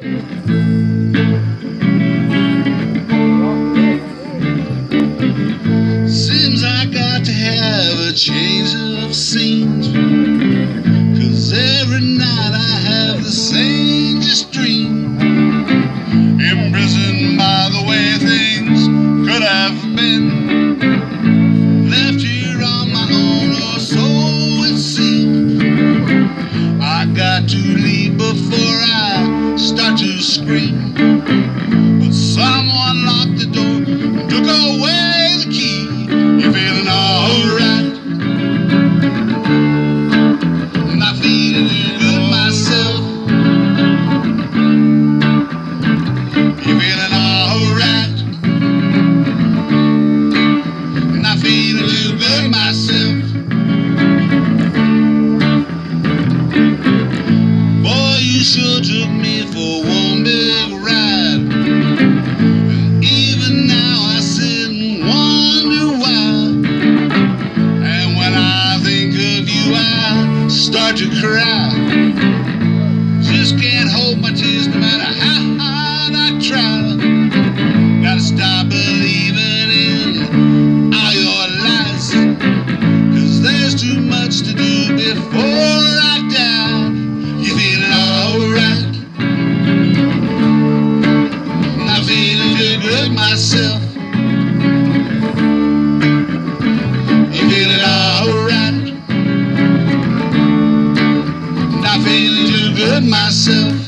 Seems I got to have a change of scenes. Cause every night I have the strangest dream. Imprisoned by the way things could have been. Left here on my own, or so it seems. I got to leave before I scream. For one big ride. Even now I sit and wonder why. And when I think of you, I start to cry. Just can't hold my tears myself. And feeling alright. And I feel just good myself.